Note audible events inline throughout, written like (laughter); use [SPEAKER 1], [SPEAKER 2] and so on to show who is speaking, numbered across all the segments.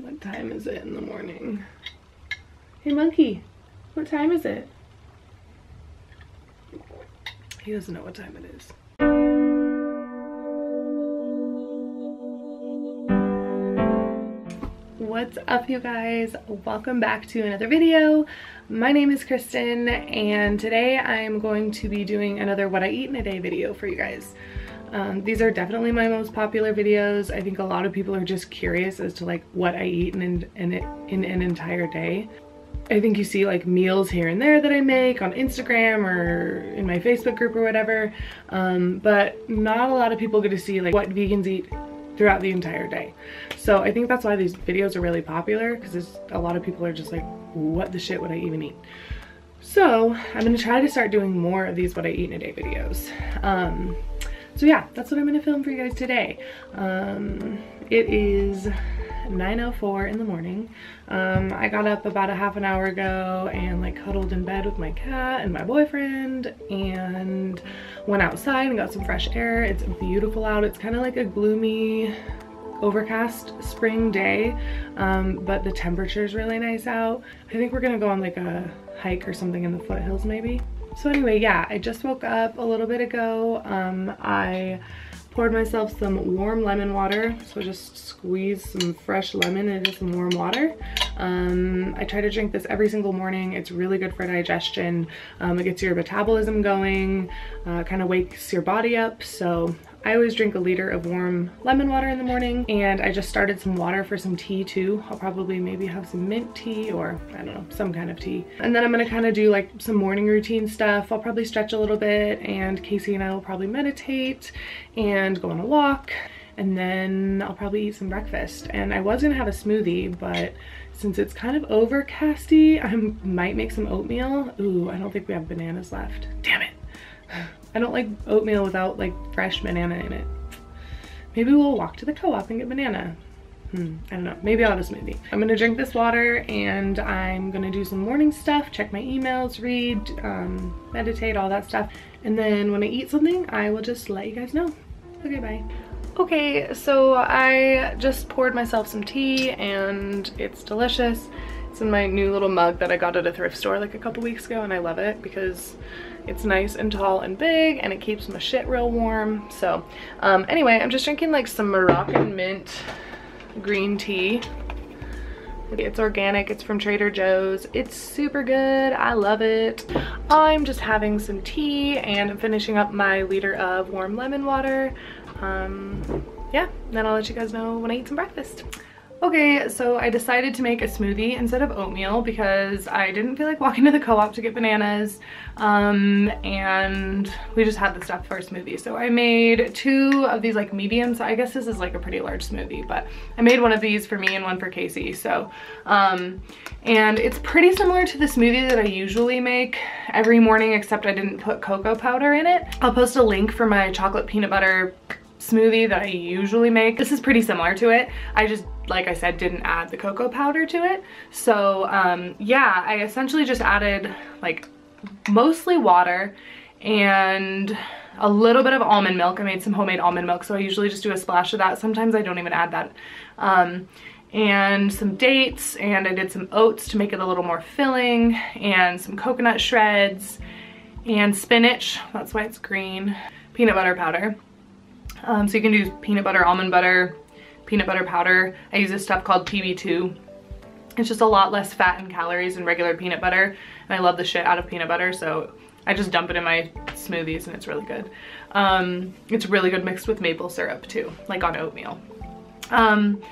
[SPEAKER 1] What time is it in the morning? Hey monkey, what time is it? He doesn't know what time it is. What's up you guys? Welcome back to another video. My name is Kristen and today I'm going to be doing another what I eat in a day video for you guys. Um, these are definitely my most popular videos. I think a lot of people are just curious as to like what I eat in, in, in an entire day. I think you see like meals here and there that I make on Instagram or in my Facebook group or whatever. Um, but not a lot of people get to see like what vegans eat throughout the entire day. So I think that's why these videos are really popular because a lot of people are just like, what the shit would I even eat? So I'm gonna try to start doing more of these what I eat in a day videos. Um, so yeah, that's what I'm gonna film for you guys today. Um, it is 9.04 in the morning. Um, I got up about a half an hour ago and like cuddled in bed with my cat and my boyfriend and went outside and got some fresh air. It's beautiful out. It's kind of like a gloomy overcast spring day um, but the temperature is really nice out. I think we're gonna go on like a hike or something in the foothills maybe. So anyway, yeah, I just woke up a little bit ago. Um, I poured myself some warm lemon water. So just squeeze some fresh lemon into some warm water. Um, I try to drink this every single morning. It's really good for digestion. Um, it gets your metabolism going, uh, kind of wakes your body up. So I always drink a liter of warm lemon water in the morning and I just started some water for some tea too. I'll probably maybe have some mint tea or I don't know, some kind of tea. And then I'm gonna kind of do like some morning routine stuff. I'll probably stretch a little bit and Casey and I will probably meditate and go on a walk and then I'll probably eat some breakfast. And I was gonna have a smoothie, but since it's kind of overcasty, I might make some oatmeal. Ooh, I don't think we have bananas left. Damn it. I don't like oatmeal without like fresh banana in it. Maybe we'll walk to the co-op and get banana. Hmm, I don't know, maybe I'll have a smoothie. I'm gonna drink this water and I'm gonna do some morning stuff, check my emails, read, um, meditate, all that stuff. And then when I eat something, I will just let you guys know. Okay, bye. Okay, so I just poured myself some tea and it's delicious. It's in my new little mug that I got at a thrift store like a couple weeks ago and I love it because it's nice and tall and big and it keeps my shit real warm. So um, anyway, I'm just drinking like some Moroccan mint green tea. It's organic, it's from Trader Joe's. It's super good, I love it. I'm just having some tea and I'm finishing up my liter of warm lemon water. Um, yeah, then I'll let you guys know when I eat some breakfast. Okay, so I decided to make a smoothie instead of oatmeal because I didn't feel like walking to the co-op to get bananas um, and we just had the stuff for a smoothie. So I made two of these like mediums. I guess this is like a pretty large smoothie, but I made one of these for me and one for Casey. So, um, and it's pretty similar to the smoothie that I usually make every morning except I didn't put cocoa powder in it. I'll post a link for my chocolate peanut butter smoothie that I usually make. This is pretty similar to it. I just, like I said, didn't add the cocoa powder to it. So um, yeah, I essentially just added like mostly water and a little bit of almond milk. I made some homemade almond milk, so I usually just do a splash of that. Sometimes I don't even add that. Um, and some dates, and I did some oats to make it a little more filling, and some coconut shreds, and spinach, that's why it's green, peanut butter powder. Um, so you can do peanut butter, almond butter, peanut butter powder. I use this stuff called PB2. It's just a lot less fat and calories than regular peanut butter. And I love the shit out of peanut butter. So I just dump it in my smoothies and it's really good. Um, it's really good mixed with maple syrup too, like on oatmeal. Um,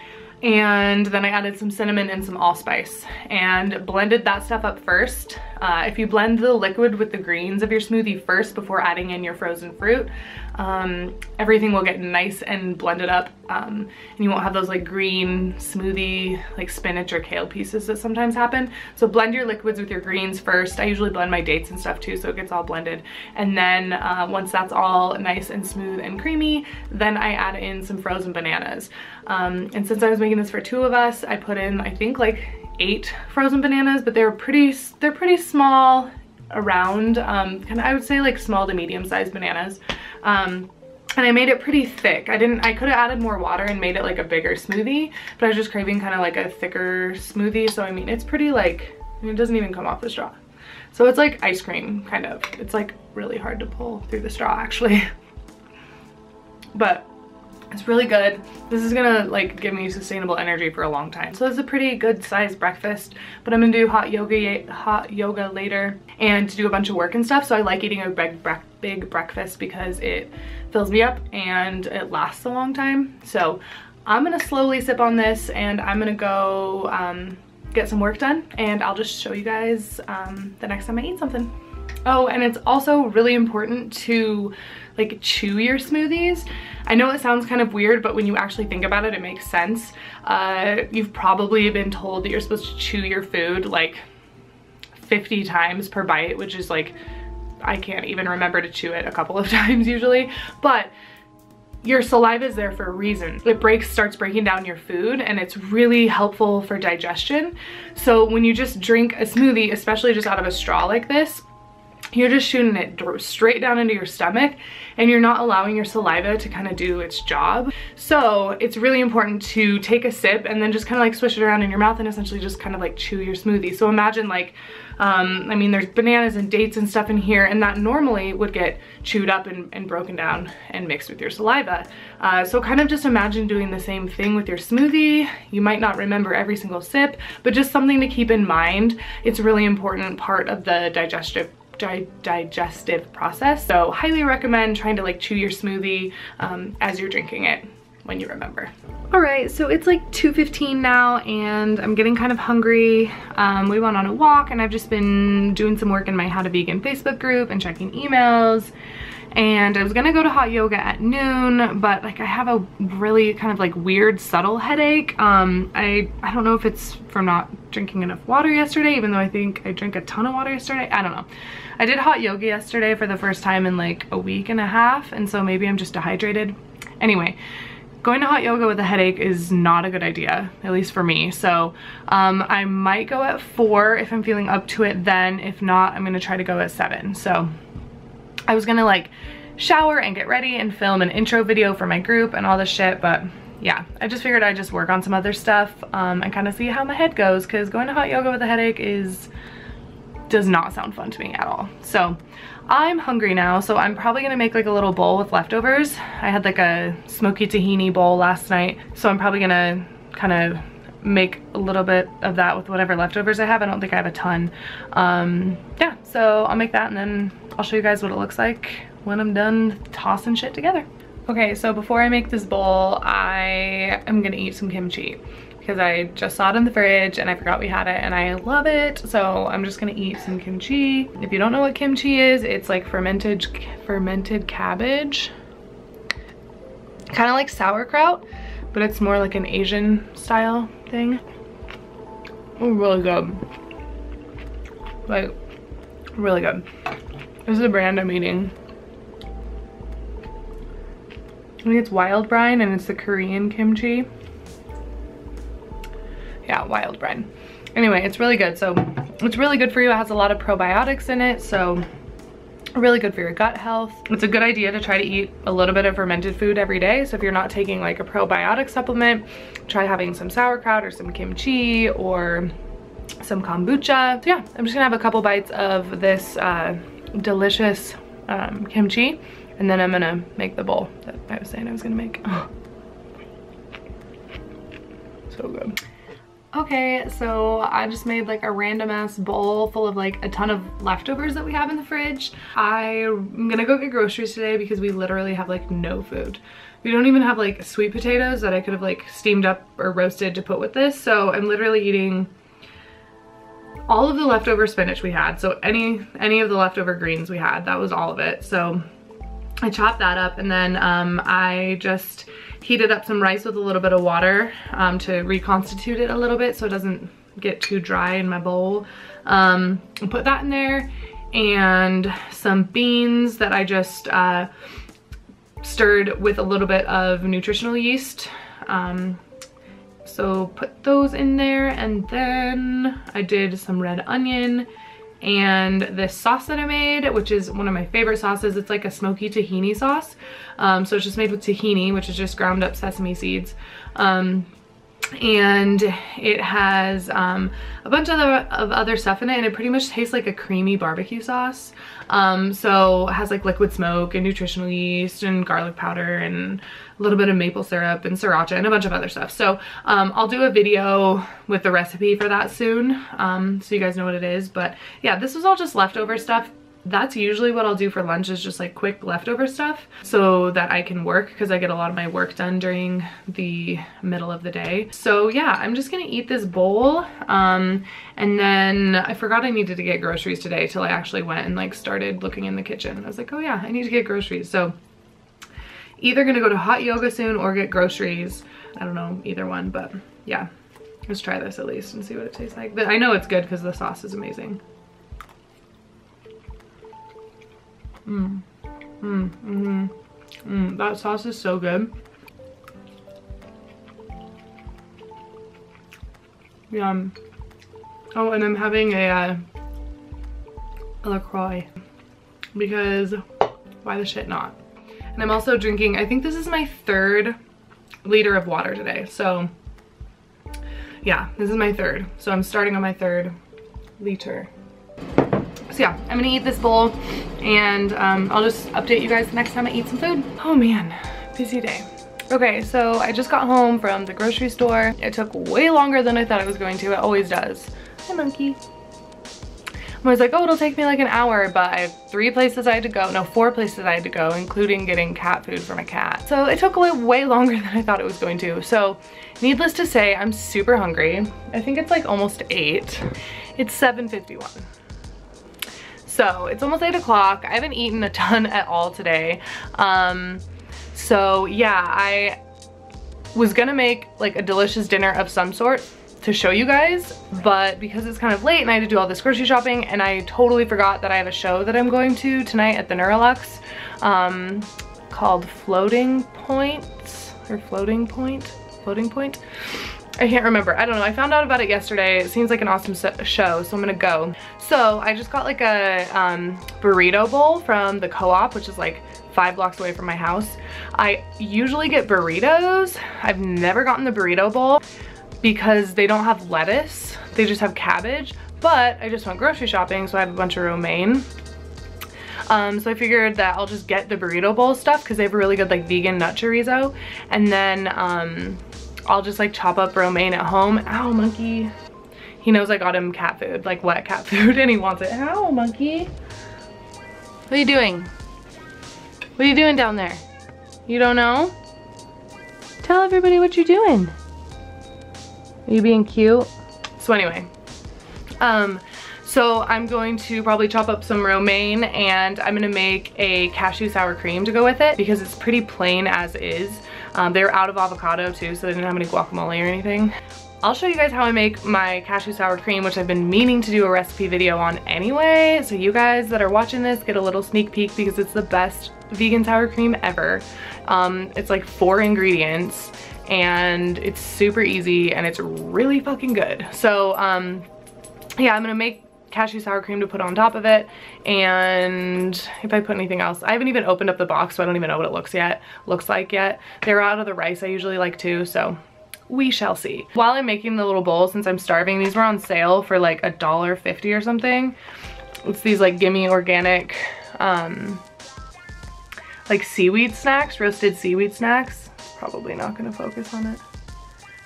[SPEAKER 1] and then I added some cinnamon and some allspice and blended that stuff up first. Uh, if you blend the liquid with the greens of your smoothie first before adding in your frozen fruit, um, everything will get nice and blended up um, and you won't have those like green smoothie like spinach or kale pieces that sometimes happen. So blend your liquids with your greens first. I usually blend my dates and stuff too so it gets all blended. And then uh, once that's all nice and smooth and creamy, then I add in some frozen bananas. Um, and since I was making this for two of us, I put in I think like eight frozen bananas, but they're pretty, they're pretty small around, um, kind of, I would say like small to medium sized bananas. Um, and I made it pretty thick. I didn't, I could have added more water and made it like a bigger smoothie, but I was just craving kind of like a thicker smoothie. So I mean, it's pretty like, it doesn't even come off the straw. So it's like ice cream, kind of. It's like really hard to pull through the straw actually. (laughs) but it's really good. This is gonna like give me sustainable energy for a long time. So it's a pretty good sized breakfast, but I'm gonna do hot yoga hot yoga later and do a bunch of work and stuff. So I like eating a big, big breakfast because it fills me up and it lasts a long time. So I'm gonna slowly sip on this and I'm gonna go um, get some work done and I'll just show you guys um, the next time I eat something. Oh, and it's also really important to like chew your smoothies. I know it sounds kind of weird, but when you actually think about it, it makes sense. Uh, you've probably been told that you're supposed to chew your food like 50 times per bite, which is like, I can't even remember to chew it a couple of (laughs) times usually, but your saliva is there for a reason. It breaks, starts breaking down your food and it's really helpful for digestion. So when you just drink a smoothie, especially just out of a straw like this, you're just shooting it straight down into your stomach and you're not allowing your saliva to kind of do its job. So it's really important to take a sip and then just kind of like swish it around in your mouth and essentially just kind of like chew your smoothie. So imagine like, um, I mean, there's bananas and dates and stuff in here and that normally would get chewed up and, and broken down and mixed with your saliva. Uh, so kind of just imagine doing the same thing with your smoothie. You might not remember every single sip, but just something to keep in mind. It's a really important part of the digestive di digestive process. So highly recommend trying to like chew your smoothie um, as you're drinking it when you remember. All right, so it's like 2.15 now and I'm getting kind of hungry. Um, we went on a walk and I've just been doing some work in my How to Vegan Facebook group and checking emails and I was gonna go to hot yoga at noon, but like I have a really kind of like weird subtle headache. Um, I, I don't know if it's from not drinking enough water yesterday, even though I think I drank a ton of water yesterday. I don't know. I did hot yoga yesterday for the first time in like a week and a half, and so maybe I'm just dehydrated. Anyway, going to hot yoga with a headache is not a good idea, at least for me. So um, I might go at four if I'm feeling up to it then. If not, I'm gonna try to go at seven. So I was gonna like shower and get ready and film an intro video for my group and all this shit, but yeah, I just figured I'd just work on some other stuff um, and kind of see how my head goes because going to hot yoga with a headache is does not sound fun to me at all. So I'm hungry now, so I'm probably gonna make like a little bowl with leftovers. I had like a smoky tahini bowl last night, so I'm probably gonna kind of make a little bit of that with whatever leftovers I have. I don't think I have a ton. Um, yeah, so I'll make that and then I'll show you guys what it looks like when I'm done tossing shit together. Okay, so before I make this bowl, I am gonna eat some kimchi because I just saw it in the fridge and I forgot we had it and I love it. So I'm just gonna eat some kimchi. If you don't know what kimchi is, it's like fermented, fermented cabbage. Kind of like sauerkraut, but it's more like an Asian style thing. Oh, really good. Like, really good. This is the brand I'm eating. I think it's wild brine and it's the Korean kimchi yeah, wild Brine. Anyway, it's really good. So it's really good for you. It has a lot of probiotics in it. So really good for your gut health. It's a good idea to try to eat a little bit of fermented food every day. So if you're not taking like a probiotic supplement, try having some sauerkraut or some kimchi or some kombucha. So yeah, I'm just gonna have a couple bites of this uh, delicious um, kimchi and then I'm gonna make the bowl that I was saying I was gonna make. (laughs) so good. Okay, so I just made like a random ass bowl full of like a ton of leftovers that we have in the fridge. I'm gonna go get groceries today because we literally have like no food. We don't even have like sweet potatoes that I could have like steamed up or roasted to put with this. So I'm literally eating all of the leftover spinach we had. So any, any of the leftover greens we had, that was all of it. So I chopped that up and then um, I just heated up some rice with a little bit of water um, to reconstitute it a little bit so it doesn't get too dry in my bowl. Um, put that in there and some beans that I just uh, stirred with a little bit of nutritional yeast. Um, so put those in there and then I did some red onion and this sauce that I made, which is one of my favorite sauces. It's like a smoky tahini sauce. Um, so it's just made with tahini, which is just ground up sesame seeds. Um, and it has um, a bunch of other, of other stuff in it and it pretty much tastes like a creamy barbecue sauce. Um, so it has like liquid smoke and nutritional yeast and garlic powder and a little bit of maple syrup and sriracha and a bunch of other stuff. So um, I'll do a video with the recipe for that soon um, so you guys know what it is. But yeah, this was all just leftover stuff that's usually what I'll do for lunch is just like quick leftover stuff so that I can work because I get a lot of my work done during the middle of the day. So yeah, I'm just gonna eat this bowl um, and then I forgot I needed to get groceries today till I actually went and like started looking in the kitchen. I was like, oh yeah, I need to get groceries. So either gonna go to hot yoga soon or get groceries. I don't know, either one, but yeah. Let's try this at least and see what it tastes like. But I know it's good because the sauce is amazing. Mmm. Mmm. Mmm. Mmm. That sauce is so good. Yum. Oh, and I'm having a, uh, a LaCroix because why the shit not? And I'm also drinking, I think this is my third liter of water today. So yeah, this is my third. So I'm starting on my third liter. So yeah, I'm gonna eat this bowl and um, I'll just update you guys the next time I eat some food. Oh man, busy day. Okay, so I just got home from the grocery store. It took way longer than I thought it was going to. It always does. Hi, monkey. I was like, oh, it'll take me like an hour, but I have three places I had to go. No, four places I had to go, including getting cat food for my cat. So it took way, way longer (laughs) than I thought it was going to. So needless to say, I'm super hungry. I think it's like almost eight. It's 7.51. So it's almost eight o'clock. I haven't eaten a ton (laughs) at all today. Um, so yeah, I was gonna make like a delicious dinner of some sort to show you guys, but because it's kind of late and I had to do all this grocery shopping and I totally forgot that I have a show that I'm going to tonight at the Neurolux um, called Floating Points or Floating Point, Floating Point. I can't remember. I don't know. I found out about it yesterday. It seems like an awesome show, so I'm gonna go. So I just got like a um, burrito bowl from the co-op, which is like five blocks away from my house. I usually get burritos. I've never gotten the burrito bowl because they don't have lettuce. They just have cabbage. But I just went grocery shopping, so I have a bunch of romaine. Um, so I figured that I'll just get the burrito bowl stuff because they have a really good like vegan nut chorizo. And then um, I'll just like chop up romaine at home. Ow, monkey. He knows I got him cat food, like wet cat (laughs) food, and he wants it. Ow, monkey. What are you doing? What are you doing down there? You don't know? Tell everybody what you're doing. Are you being cute? So anyway, um, so I'm going to probably chop up some romaine and I'm gonna make a cashew sour cream to go with it because it's pretty plain as is. Um, they're out of avocado too, so they didn't have any guacamole or anything. I'll show you guys how I make my cashew sour cream, which I've been meaning to do a recipe video on anyway. So you guys that are watching this get a little sneak peek because it's the best vegan sour cream ever. Um, it's like four ingredients and it's super easy and it's really fucking good. So um, yeah, I'm gonna make cashew sour cream to put on top of it. And if I put anything else, I haven't even opened up the box, so I don't even know what it looks yet, looks like yet. They're out of the rice I usually like too, so we shall see. While I'm making the little bowl, since I'm starving, these were on sale for like a dollar fifty or something. It's these like gimme organic, um, like seaweed snacks, roasted seaweed snacks. Probably not gonna focus on it.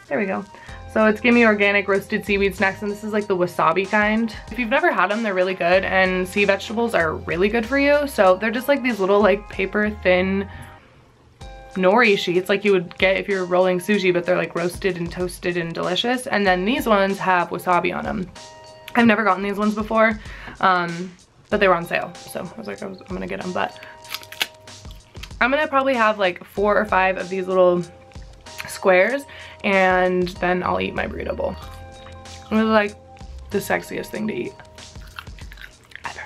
[SPEAKER 1] There we go. So it's Gimme Organic Roasted Seaweed Snacks and this is like the wasabi kind. If you've never had them, they're really good and sea vegetables are really good for you. So they're just like these little like paper thin nori sheets like you would get if you're rolling sushi, but they're like roasted and toasted and delicious. And then these ones have wasabi on them. I've never gotten these ones before, um, but they were on sale. So I was like, I I'm gonna get them, but I'm gonna probably have like four or five of these little squares and then I'll eat my burrito bowl. It was like the sexiest thing to eat ever.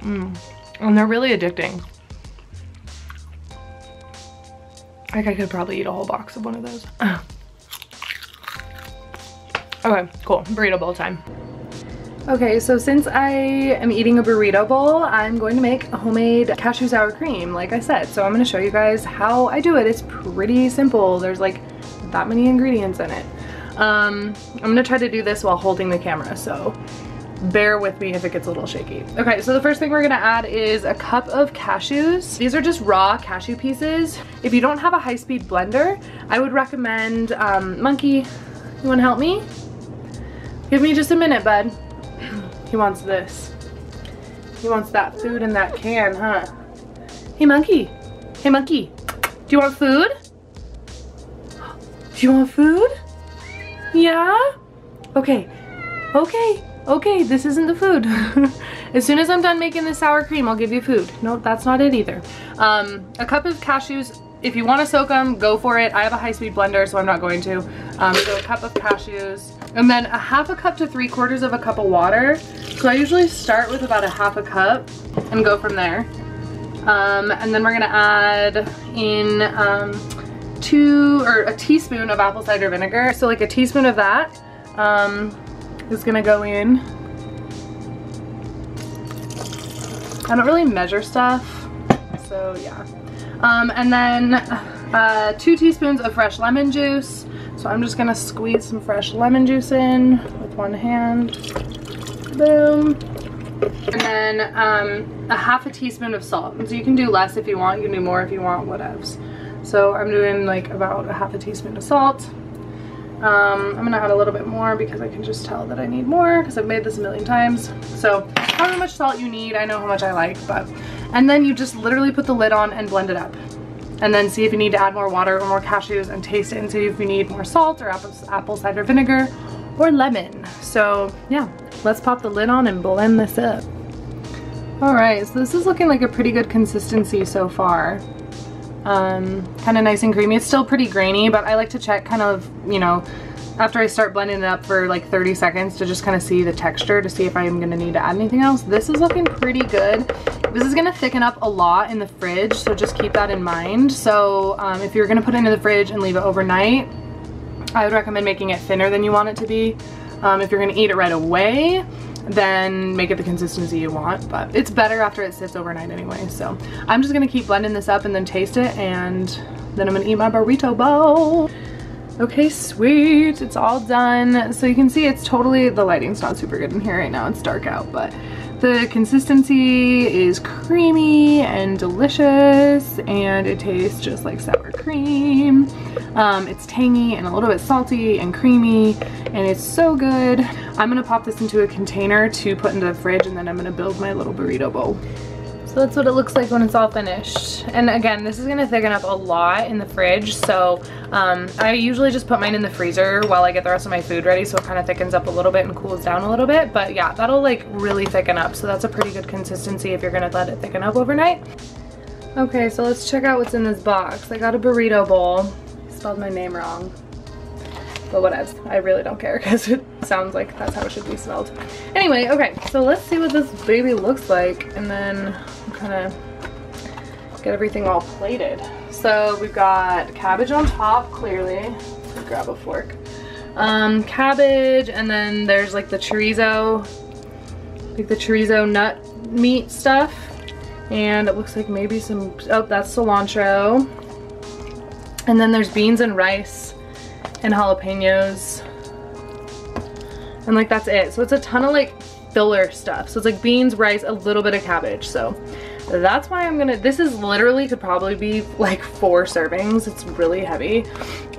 [SPEAKER 1] Mmm. And they're really addicting. Like I could probably eat a whole box of one of those. (sighs) okay, cool. Burrito bowl time. Okay, so since I am eating a burrito bowl, I'm going to make a homemade cashew sour cream, like I said. So I'm gonna show you guys how I do it. It's pretty simple. There's like that many ingredients in it. Um, I'm gonna try to do this while holding the camera, so bear with me if it gets a little shaky. Okay, so the first thing we're gonna add is a cup of cashews. These are just raw cashew pieces. If you don't have a high-speed blender, I would recommend, um, Monkey, you wanna help me? Give me just a minute, bud. He wants this. He wants that food in that can, huh? Hey, monkey. Hey, monkey. Do you want food? Do you want food? Yeah? Okay. Okay. Okay, this isn't the food. (laughs) as soon as I'm done making the sour cream, I'll give you food. No, that's not it either. Um, a cup of cashews. If you want to soak them, go for it. I have a high-speed blender, so I'm not going to. Um, so a cup of cashews. And then a half a cup to three quarters of a cup of water. So I usually start with about a half a cup and go from there. Um, and then we're gonna add in um, two or a teaspoon of apple cider vinegar. So like a teaspoon of that um, is gonna go in. I don't really measure stuff, so yeah. Um, and then uh, two teaspoons of fresh lemon juice. So I'm just gonna squeeze some fresh lemon juice in with one hand. Boom. And then um, a half a teaspoon of salt. So you can do less if you want, you can do more if you want, whatevs. So I'm doing like about a half a teaspoon of salt. Um, I'm gonna add a little bit more because I can just tell that I need more because I've made this a million times. So however much salt you need, I know how much I like, but. And then you just literally put the lid on and blend it up and then see if you need to add more water or more cashews and taste it and see if you need more salt or apple, apple cider vinegar or lemon. So yeah, let's pop the lid on and blend this up. All right, so this is looking like a pretty good consistency so far. Um, kind of nice and creamy. It's still pretty grainy, but I like to check kind of, you know, after I start blending it up for like 30 seconds to just kind of see the texture to see if I'm gonna need to add anything else. This is looking pretty good. This is gonna thicken up a lot in the fridge, so just keep that in mind. So um, if you're gonna put it into the fridge and leave it overnight, I would recommend making it thinner than you want it to be. Um, if you're gonna eat it right away, then make it the consistency you want, but it's better after it sits overnight anyway. So I'm just gonna keep blending this up and then taste it and then I'm gonna eat my burrito bowl. Okay, sweet, it's all done. So you can see it's totally, the lighting's not super good in here right now, it's dark out, but the consistency is creamy and delicious and it tastes just like sour cream. Um, it's tangy and a little bit salty and creamy and it's so good. I'm gonna pop this into a container to put into the fridge and then I'm gonna build my little burrito bowl. That's what it looks like when it's all finished. And again, this is gonna thicken up a lot in the fridge. So um, I usually just put mine in the freezer while I get the rest of my food ready. So it kind of thickens up a little bit and cools down a little bit. But yeah, that'll like really thicken up. So that's a pretty good consistency if you're gonna let it thicken up overnight. Okay, so let's check out what's in this box. I got a burrito bowl. spelled my name wrong but whatever. I really don't care (laughs) because it sounds like that's how it should be smelled. Anyway, okay, so let's see what this baby looks like and then kind of get everything all plated. So we've got cabbage on top, clearly. Grab a fork. Um, cabbage, and then there's like the chorizo, like the chorizo nut meat stuff. And it looks like maybe some, oh, that's cilantro. And then there's beans and rice and jalapenos. And like that's it. So it's a ton of like filler stuff. So it's like beans, rice, a little bit of cabbage. So that's why I'm gonna, this is literally could probably be like four servings. It's really heavy.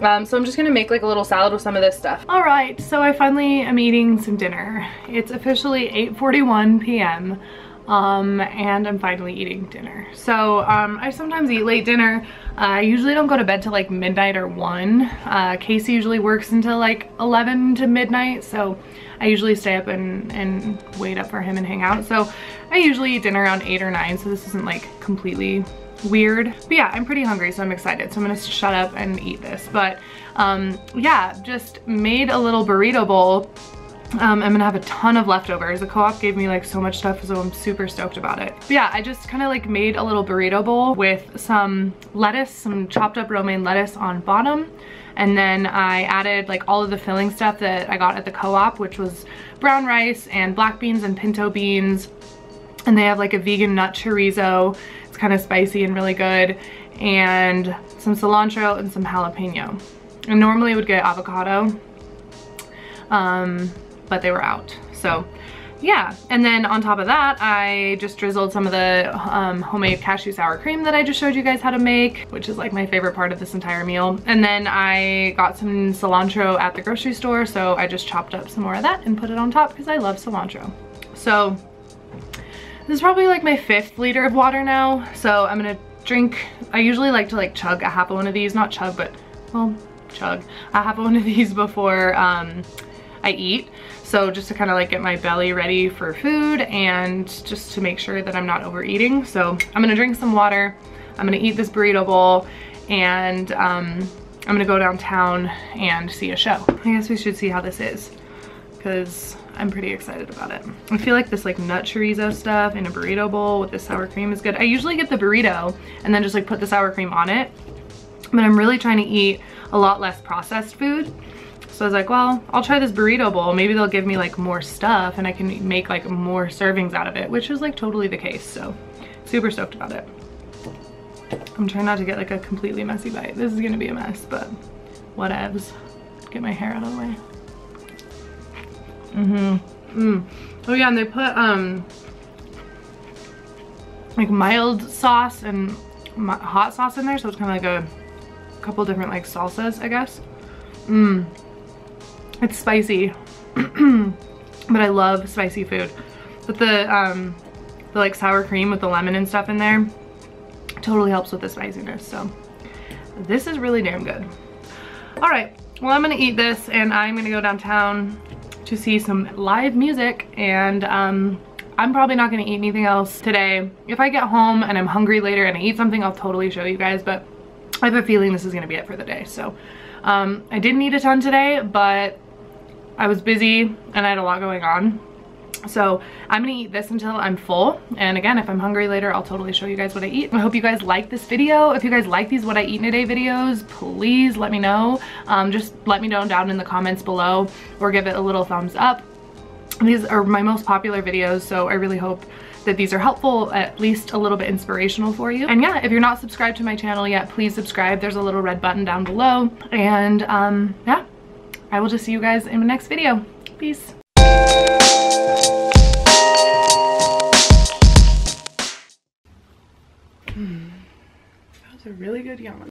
[SPEAKER 1] Um, so I'm just gonna make like a little salad with some of this stuff. All right, so I finally am eating some dinner. It's officially 8.41 p.m. Um, and I'm finally eating dinner. So um, I sometimes eat late dinner. Uh, I usually don't go to bed till like midnight or 1. Uh, Casey usually works until like 11 to midnight, so I usually stay up and, and wait up for him and hang out. So I usually eat dinner around 8 or 9, so this isn't like completely weird. But yeah, I'm pretty hungry, so I'm excited. So I'm gonna shut up and eat this. But um, yeah, just made a little burrito bowl um, I'm gonna have a ton of leftovers. The co-op gave me like so much stuff, so I'm super stoked about it. But yeah, I just kind of like made a little burrito bowl with some lettuce, some chopped up romaine lettuce on bottom, And then I added like all of the filling stuff that I got at the co-op, which was brown rice and black beans and pinto beans. And they have like a vegan nut chorizo. It's kind of spicy and really good. And some cilantro and some jalapeno. And normally I would get avocado, um, but they were out. So yeah, and then on top of that, I just drizzled some of the um, homemade cashew sour cream that I just showed you guys how to make, which is like my favorite part of this entire meal. And then I got some cilantro at the grocery store, so I just chopped up some more of that and put it on top because I love cilantro. So this is probably like my fifth liter of water now, so I'm gonna drink, I usually like to like chug a half of one of these, not chug, but well, chug a half of one of these (laughs) before um, I eat. So just to kind of like get my belly ready for food and just to make sure that I'm not overeating. So I'm gonna drink some water. I'm gonna eat this burrito bowl and um, I'm gonna go downtown and see a show. I guess we should see how this is because I'm pretty excited about it. I feel like this like nut chorizo stuff in a burrito bowl with the sour cream is good. I usually get the burrito and then just like put the sour cream on it, but I'm really trying to eat a lot less processed food. So I was like, well, I'll try this burrito bowl. Maybe they'll give me like more stuff and I can make like more servings out of it, which is like totally the case. So super stoked about it. I'm trying not to get like a completely messy bite. This is gonna be a mess, but whatevs. Get my hair out of the way. Mm-hmm. Mm. Oh yeah, and they put um like mild sauce and hot sauce in there, so it's kind of like a couple different like salsas, I guess. Mmm. It's spicy, (clears throat) but I love spicy food. But the, um, the like sour cream with the lemon and stuff in there totally helps with the spiciness. So this is really damn good. All right, well, I'm gonna eat this and I'm gonna go downtown to see some live music and um, I'm probably not gonna eat anything else today. If I get home and I'm hungry later and I eat something, I'll totally show you guys, but I have a feeling this is gonna be it for the day. So um, I didn't eat a ton today, but I was busy and I had a lot going on. So I'm gonna eat this until I'm full. And again, if I'm hungry later, I'll totally show you guys what I eat. I hope you guys like this video. If you guys like these what I eat in a day videos, please let me know. Um, just let me know down in the comments below or give it a little thumbs up. These are my most popular videos, so I really hope that these are helpful, at least a little bit inspirational for you. And yeah, if you're not subscribed to my channel yet, please subscribe. There's a little red button down below. And um, yeah, I will just see you guys in the next video. Peace. Hmm. That was a really good yawn.